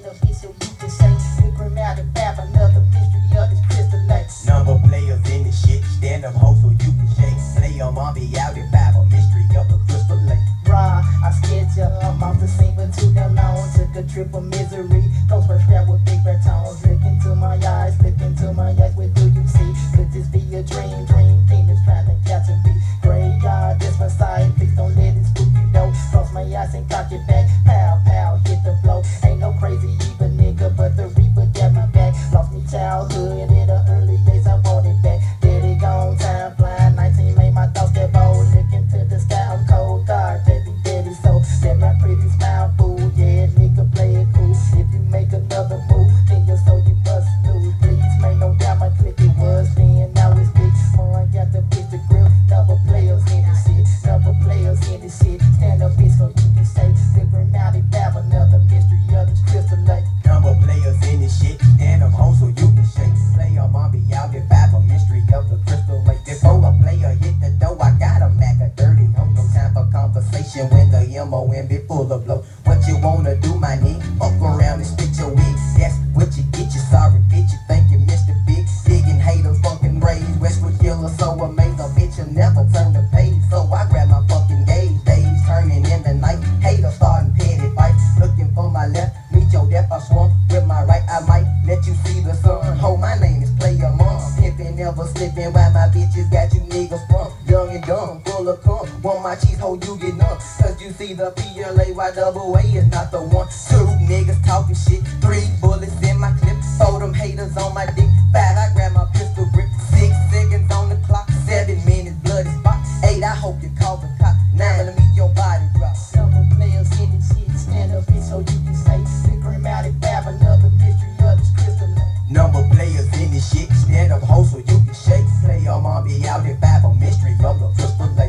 here so you can say the grammatic map, another mystery of this crystal lake. Number players in the shit, stand up ho so you can shake. Play 'em on be out and Bible, mystery of the crystal lake. Raw, I scared you, I'm off the scene, but too damn long. Took a trip of misery. Close first grab with big red tones. Look into my eyes, look into my eyes. What do you see? Could this be a dream? Dream demons trying to capture me. Graveyard, this my side. Please don't let it spook you, though. Cross my eyes and cock it back. Conversation when the MON be full of blow. What you wanna do, my nigga? Fuck around and spit your wig. That's what you get, you sorry bitch. You think you Mr. Big, digging haters, fucking rage. Westwood killer, so amazing, bitch. You never turn the page. So I grab my fucking gauge. Days turning in the night. Haters starting petty fights. Looking for my left, meet your death. I swung with my right. I might let you see the sun. Ho, my name is Player Mom. Pimpin', never slipping. Why my bitches got you niggas on the. Want my cheese hold you get numb. Cause you see the PLAY double A is not the one. Two niggas talking shit. Three bullets in my clip. Throw them haters on my dick. Five, I grab my pistol grip. Six seconds on the clock. Seven minutes, bloody spot. Eight, I hope you call the cop. Nine, let me your body drop. Several players in the shit. Stand up bitch, so you can say. Sick and fab, another mystery of this crystal. Number players in this shit. Stand up, hoe so you can shake. Play your mom be out and five, a mystery of the crystal.